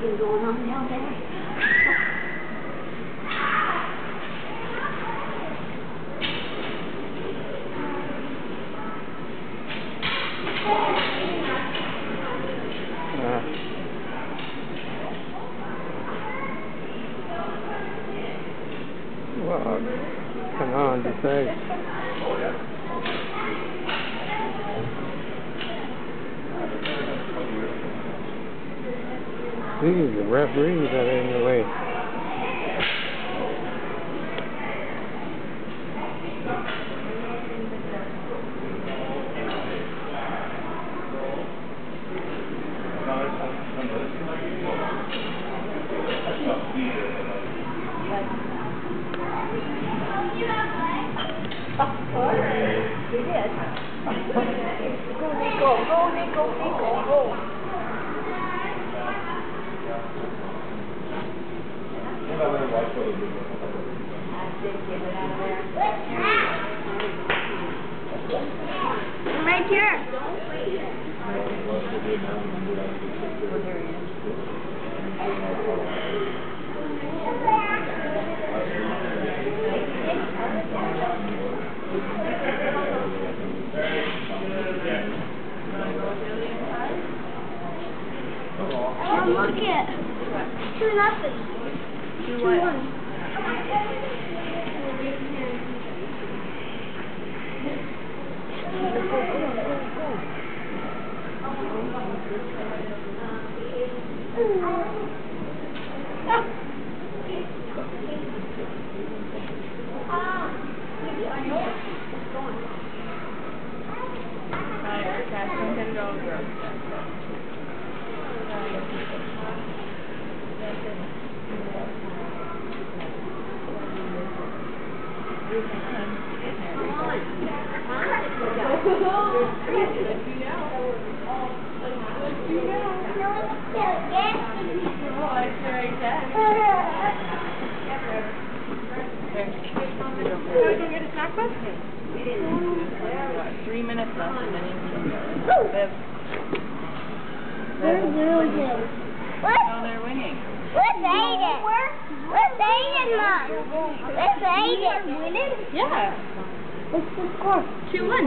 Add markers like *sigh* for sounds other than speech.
Going on down there. Uh, come on, decide. Please, the referees that are in the way. He did. *laughs* Go, Nico, go, Nico, Nico, go. Right here. Oh, it. Two nothing. Do what? Alright, we're casting get a snack bus? Three minutes left and then you can go. Viv. They're losing. What? Oh, they're winning. Where's Aiden? Where's Aiden, Mom? Where's Aiden? winning? Yeah. What's the score? Two one.